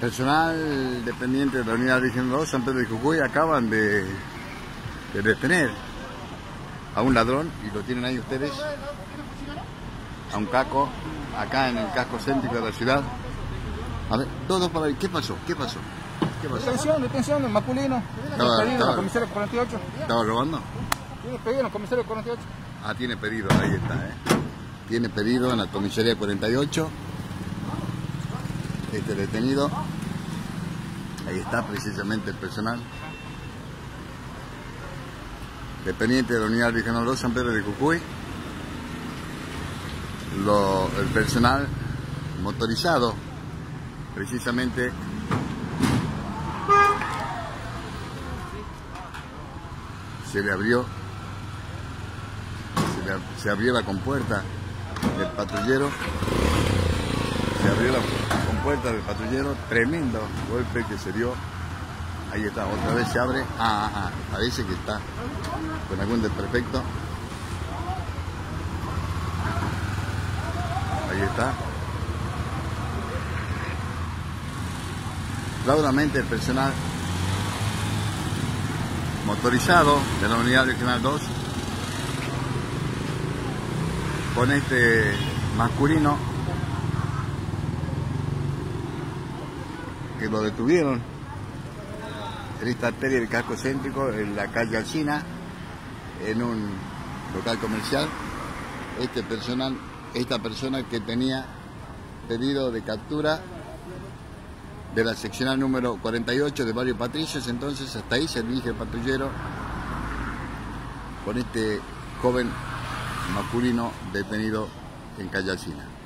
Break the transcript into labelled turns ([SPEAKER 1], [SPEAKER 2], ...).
[SPEAKER 1] Personal dependiente de la Unidad Regional 2, San Pedro de Jujuy, acaban de, de detener a un ladrón, y lo tienen ahí ustedes, a un caco, acá en el casco céntrico de la ciudad. A ver, todos para ver, ¿qué pasó? ¿Qué pasó? ¿Qué pasó?
[SPEAKER 2] Detención, detención de masculino.
[SPEAKER 1] Estaba-
[SPEAKER 2] Tiene pedido en
[SPEAKER 1] estaba-
[SPEAKER 2] la comisaría 48.
[SPEAKER 1] ¿Estaba robando?
[SPEAKER 2] Tiene pedido en la comisaría 48.
[SPEAKER 1] Ah, tiene pedido, ahí está, ¿eh? Tiene pedido en la comisaría 48. Este detenido. Ahí está precisamente el personal. Dependiente de la Unidad Regional 2 San Pedro de Cucuy. El personal motorizado, precisamente se le abrió se, se abrió la compuerta del patrullero, se abrió la compuerta del patrullero, tremendo golpe que se dio. Ahí está, otra vez se abre. Ah, ah, ah, parece que está con algún desperfecto. Ahí está. Raudamente el personal motorizado de la unidad regional 2 con este masculino lo detuvieron en esta arteria del casco céntrico en la calle Alcina en un local comercial este personal esta persona que tenía pedido de captura de la seccional número 48 de Barrio Patricios entonces hasta ahí se dirige el patrullero con este joven masculino detenido en calle Alcina.